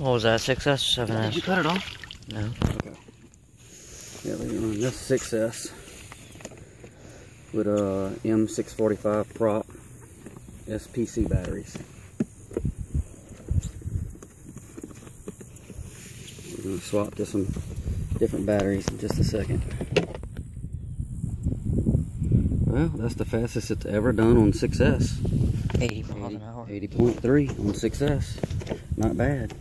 What was that, 6S or Did you cut it off? No. Okay. Yeah, we uh, run this 6S with uh, a M645 prop SPC batteries. We're going to swap to some different batteries in just a second. Well, that's the fastest it's ever done on 6S. 80 miles an hour. 80.3 on 6S. Not bad.